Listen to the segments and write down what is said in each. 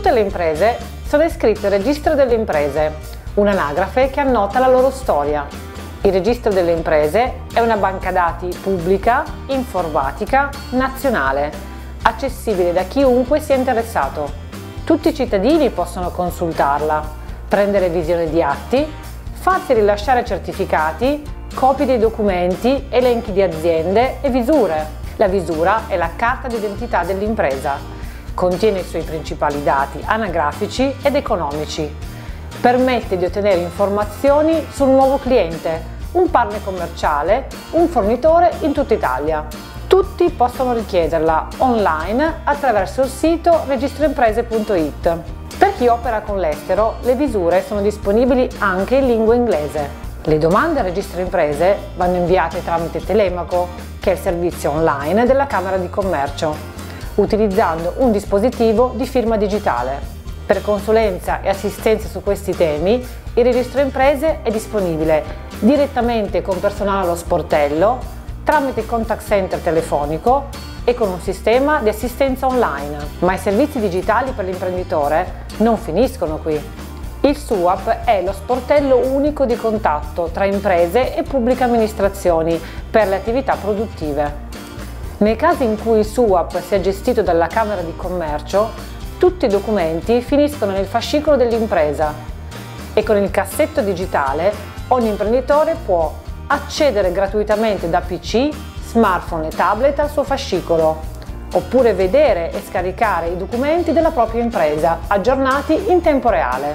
Tutte le imprese sono iscritte al registro delle imprese, un'anagrafe che annota la loro storia. Il registro delle imprese è una banca dati pubblica, informatica, nazionale, accessibile da chiunque sia interessato. Tutti i cittadini possono consultarla, prendere visione di atti, farsi rilasciare certificati, copie dei documenti, elenchi di aziende e visure. La visura è la carta d'identità dell'impresa. Contiene i suoi principali dati anagrafici ed economici. Permette di ottenere informazioni sul nuovo cliente, un partner commerciale, un fornitore in tutta Italia. Tutti possono richiederla online attraverso il sito registroimprese.it. Per chi opera con l'estero, le visure sono disponibili anche in lingua inglese. Le domande al registro imprese vanno inviate tramite Telemaco, che è il servizio online della Camera di Commercio, utilizzando un dispositivo di firma digitale. Per consulenza e assistenza su questi temi, il registro imprese è disponibile direttamente con personale allo sportello, tramite contact center telefonico e con un sistema di assistenza online. Ma i servizi digitali per l'imprenditore non finiscono qui. Il SUAP è lo sportello unico di contatto tra imprese e pubbliche amministrazioni per le attività produttive. Nel caso in cui il SUAP sia gestito dalla Camera di Commercio, tutti i documenti finiscono nel fascicolo dell'impresa e con il cassetto digitale ogni imprenditore può accedere gratuitamente da PC, smartphone e tablet al suo fascicolo, oppure vedere e scaricare i documenti della propria impresa aggiornati in tempo reale.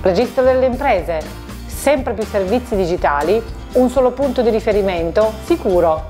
Registro delle imprese, sempre più servizi digitali, un solo punto di riferimento sicuro